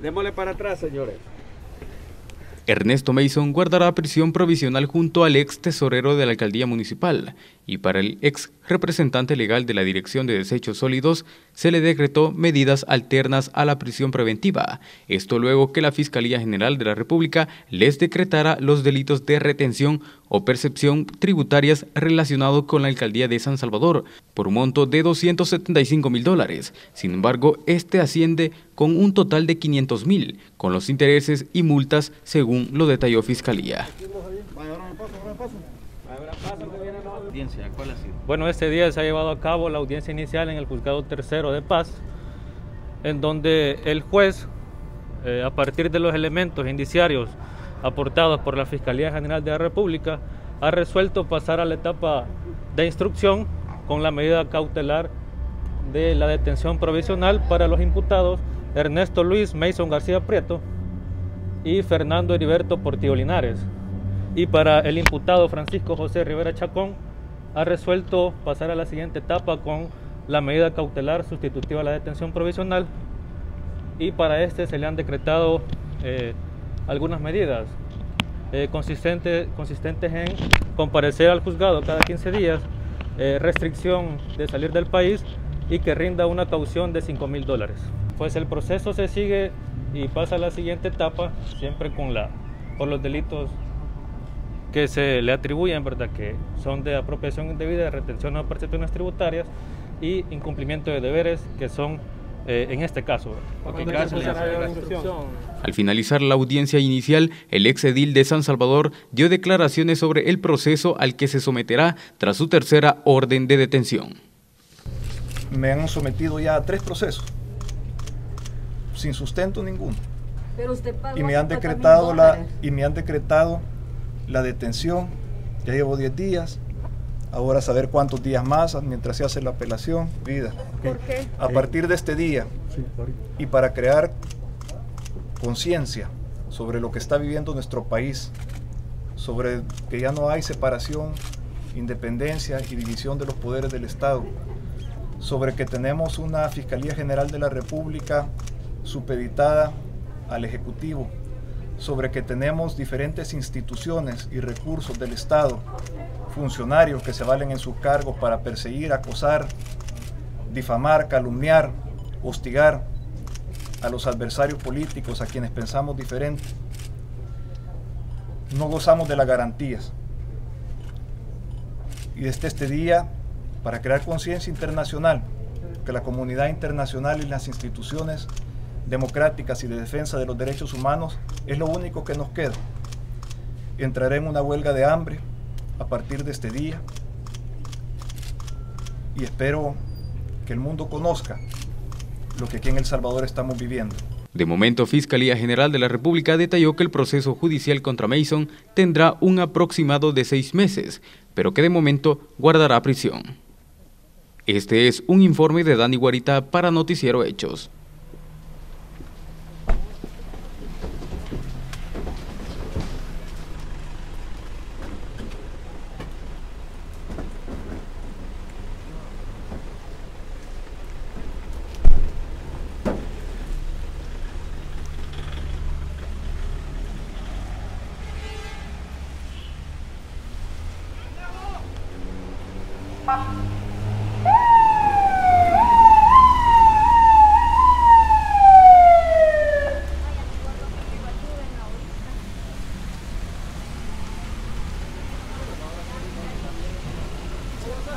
Démosle para atrás, señores. Ernesto Mason guardará prisión provisional junto al ex tesorero de la alcaldía municipal y para el ex representante legal de la Dirección de Desechos Sólidos se le decretó medidas alternas a la prisión preventiva. Esto luego que la Fiscalía General de la República les decretara los delitos de retención o percepción tributarias relacionados con la alcaldía de San Salvador por un monto de 275 mil dólares. Sin embargo, este asciende con un total de 500 mil, con los intereses y multas según lo detalló Fiscalía. Bueno, este día se ha llevado a cabo la audiencia inicial en el juzgado tercero de paz, en donde el juez, eh, a partir de los elementos indiciarios aportados por la Fiscalía General de la República, ha resuelto pasar a la etapa de instrucción con la medida cautelar de la detención provisional para los imputados Ernesto Luis Mason García Prieto y Fernando Heriberto Portillo Linares. Y para el imputado Francisco José Rivera Chacón, ha resuelto pasar a la siguiente etapa con la medida cautelar sustitutiva a la detención provisional y para este se le han decretado eh, algunas medidas eh, consistentes, consistentes en comparecer al juzgado cada 15 días, eh, restricción de salir del país y que rinda una caución de 5 mil dólares. Pues el proceso se sigue y pasa a la siguiente etapa, siempre con la, por los delitos que se le atribuyen, ¿verdad? que son de apropiación indebida, de retención de percepciones tributarias y incumplimiento de deberes, que son eh, en este caso. Al finalizar la audiencia inicial, el ex edil de San Salvador dio declaraciones sobre el proceso al que se someterá tras su tercera orden de detención. Me han sometido ya a tres procesos, sin sustento ninguno. y me han decretado la y me han decretado la detención. Ya llevo 10 días, ahora saber cuántos días más mientras se hace la apelación, vida. ¿Por qué? A partir de este día y para crear conciencia sobre lo que está viviendo nuestro país, sobre que ya no hay separación, independencia y división de los poderes del Estado, sobre que tenemos una Fiscalía General de la República supeditada al Ejecutivo, sobre que tenemos diferentes instituciones y recursos del Estado funcionarios que se valen en sus cargos para perseguir, acosar, difamar, calumniar, hostigar a los adversarios políticos, a quienes pensamos diferente. No gozamos de las garantías. Y desde este día, para crear conciencia internacional, que la comunidad internacional y las instituciones democráticas y de defensa de los derechos humanos es lo único que nos queda. Entraré en una huelga de hambre, a partir de este día y espero que el mundo conozca lo que aquí en El Salvador estamos viviendo. De momento, Fiscalía General de la República detalló que el proceso judicial contra Mason tendrá un aproximado de seis meses, pero que de momento guardará prisión. Este es un informe de Dani Guarita para Noticiero Hechos. Ah.